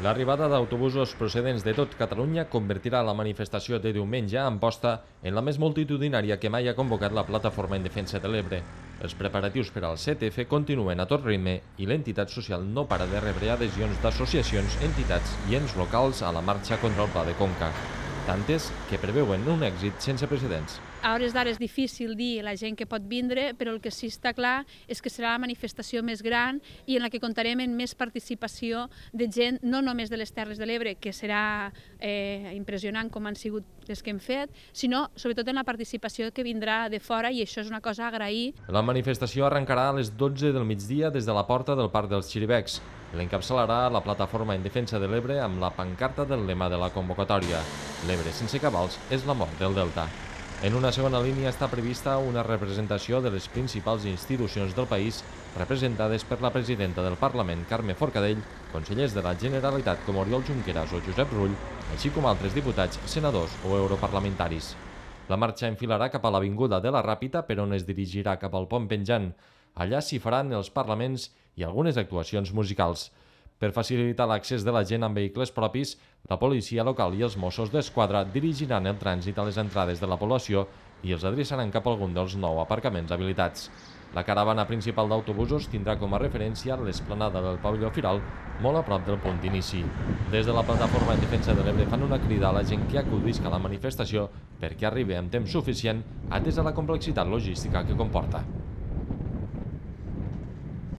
L'arribada d'autobusos procedents de tot Catalunya convertirà la manifestació de diumenge a Amposta en la més multitudinària que mai ha convocat la plataforma en defensa de l'Ebre. Els preparatius per al 7F continuen a tot ritme i l'entitat social no para de rebre adhesions d'associacions, entitats i ens locals a la marxa contra el Pla de Conca tantes que preveuen un èxit sense precedents. A hores d'ara és difícil dir la gent que pot vindre, però el que sí està clar és que serà la manifestació més gran i en la que comptarem amb més participació de gent, no només de les Terres de l'Ebre, que serà eh, impressionant com han sigut les que hem fet, sinó sobretot en la participació que vindrà de fora i això és una cosa a agrair. La manifestació arrencarà a les 12 del migdia des de la porta del Parc dels Xiribecs. L'encapçalarà la plataforma en defensa de l'Ebre amb la pancarta del lema de la convocatòria. L'Ebre sense cabals és la mort del Delta. En una segona línia està prevista una representació de les principals institucions del país representades per la presidenta del Parlament, Carme Forcadell, consellers de la Generalitat com Oriol Junqueras o Josep Rull, així com altres diputats, senadors o europarlamentaris. La marxa enfilarà cap a l'Avinguda de la Ràpita, per on es dirigirà cap al pont penjant. Allà s'hi faran els parlaments i algunes actuacions musicals. Per facilitar l'accés de la gent amb vehicles propis, la policia local i els Mossos d'Esquadra dirigiran el trànsit a les entrades de la població i els adreçaran cap a algun dels nou aparcaments habilitats. La caravana principal d'autobusos tindrà com a referència l'esplanada del pavelló Firal, molt a prop del punt d'inici. Des de la plataforma en defensa de l'Ebre fan una crida a la gent que acudisca a la manifestació perquè arribi amb temps suficient atès a la complexitat logística que comporta.